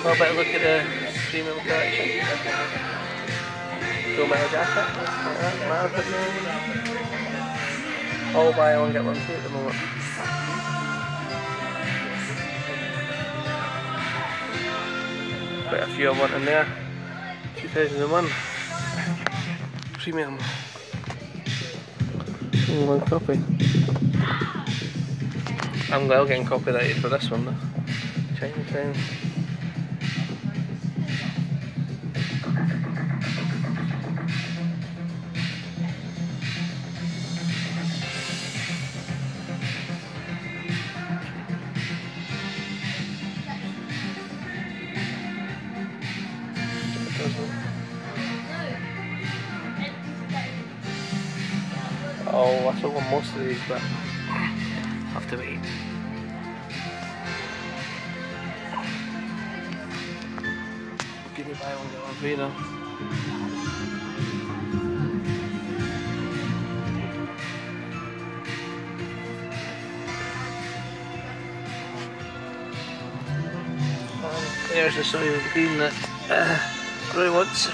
Have a better look at uh, the premium collection. Full metal jacket. Like that. Margaret All buy one get one free at the moment. Quite a few I want in there. 2001. Premium. One copy. I'm well getting copyrighted for this one though. Chinatown. Oh, I saw most of these, but have to wait. Give me buy one get one. And there's the soil green that uh, Roy wants.